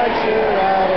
much you're